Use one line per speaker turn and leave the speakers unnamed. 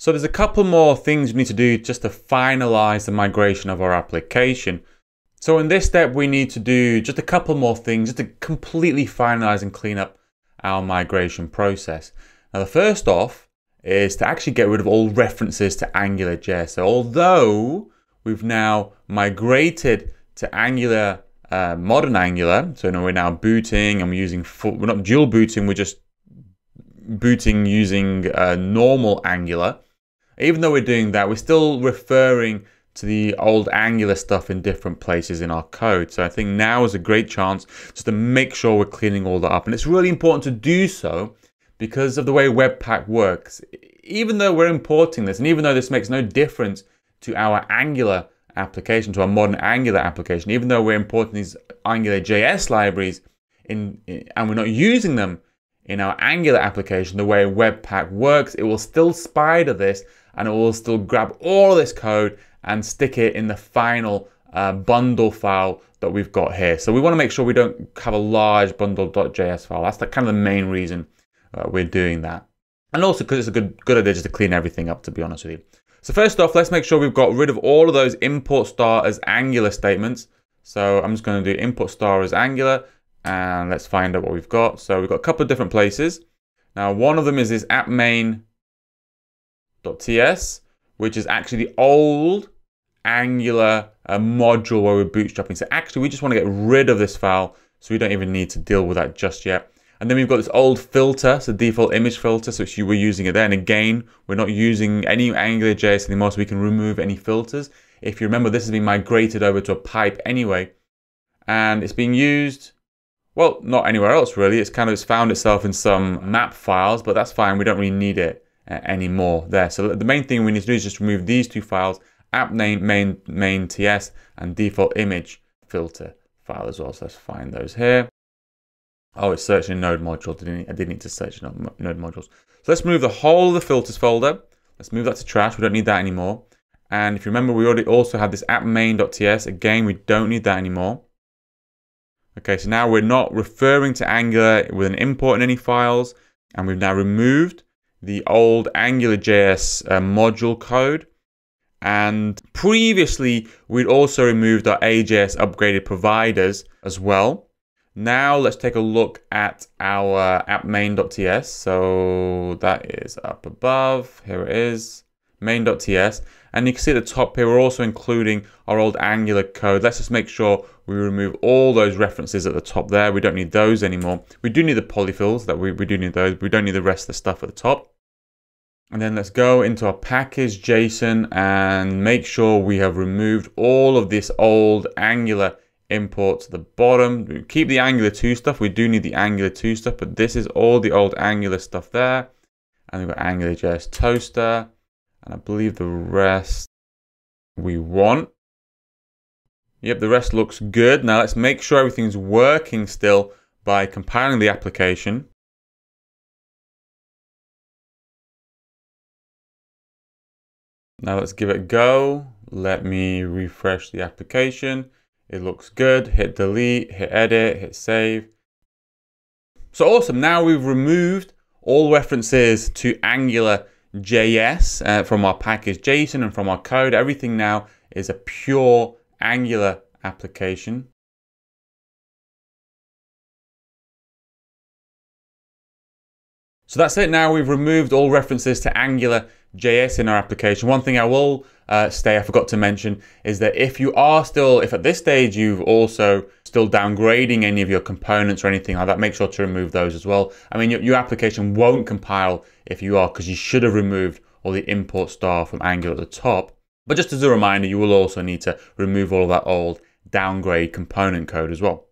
So there's a couple more things we need to do just to finalize the migration of our application. So in this step, we need to do just a couple more things just to completely finalize and clean up our migration process. Now the first off is to actually get rid of all references to AngularJS. So although we've now migrated to Angular, uh, modern Angular, so now we're now booting and we're using full, we're not dual booting, we're just booting using uh, normal Angular. Even though we're doing that, we're still referring to the old Angular stuff in different places in our code. So I think now is a great chance just to make sure we're cleaning all that up. And it's really important to do so because of the way Webpack works. Even though we're importing this, and even though this makes no difference to our Angular application, to our modern Angular application, even though we're importing these Angular JS libraries in, and we're not using them in our Angular application, the way Webpack works, it will still spider this and it will still grab all this code and stick it in the final uh, bundle file that we've got here. So we want to make sure we don't have a large bundle.js file. That's the kind of the main reason uh, we're doing that. And also because it's a good, good idea just to clean everything up, to be honest with you. So first off, let's make sure we've got rid of all of those import star as Angular statements. So I'm just going to do import star as Angular and let's find out what we've got. So we've got a couple of different places. Now, one of them is this app main.ts, which is actually the old Angular uh, module where we're bootstrapping. So actually, we just want to get rid of this file, so we don't even need to deal with that just yet. And then we've got this old filter, so default image filter, so you were using it there. And again, we're not using any AngularJS anymore, so we can remove any filters. If you remember, this has been migrated over to a pipe anyway, and it's being used, well, not anywhere else really. It's kind of it's found itself in some map files, but that's fine. We don't really need it anymore there. So the main thing we need to do is just remove these two files app name main main ts and default image filter file as well. So let's find those here. Oh, it's searching node module. I didn't need to search node modules. So let's move the whole of the filters folder. Let's move that to trash. We don't need that anymore. And if you remember, we already also had this app main.ts. Again, we don't need that anymore. Okay, so now we're not referring to Angular with an import in any files. And we've now removed the old AngularJS uh, module code. And previously, we'd also removed our AJS upgraded providers as well. Now let's take a look at our app main.ts. So that is up above. Here it is, main.ts. And you can see at the top here, we're also including our old Angular code. Let's just make sure we remove all those references at the top there. We don't need those anymore. We do need the polyfills, that we, we do need those. We don't need the rest of the stuff at the top. And then let's go into our package JSON and make sure we have removed all of this old Angular import to the bottom. keep the Angular 2 stuff. We do need the Angular 2 stuff, but this is all the old Angular stuff there. And we've got AngularJS Toaster. And I believe the rest we want. Yep, the rest looks good. Now let's make sure everything's working still by compiling the application. Now let's give it a go. Let me refresh the application. It looks good. Hit delete, hit edit, hit save. So awesome. Now we've removed all references to Angular JS uh, from our package JSON and from our code. Everything now is a pure Angular application. So that's it now. We've removed all references to Angular JS in our application. One thing I will uh, stay, I forgot to mention, is that if you are still, if at this stage you've also still downgrading any of your components or anything like that, make sure to remove those as well. I mean, your, your application won't compile if you are, because you should have removed all the import star from Angular at the top. But just as a reminder, you will also need to remove all of that old downgrade component code as well.